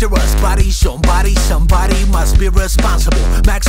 dangerous. Body somebody body, somebody must be responsible. Max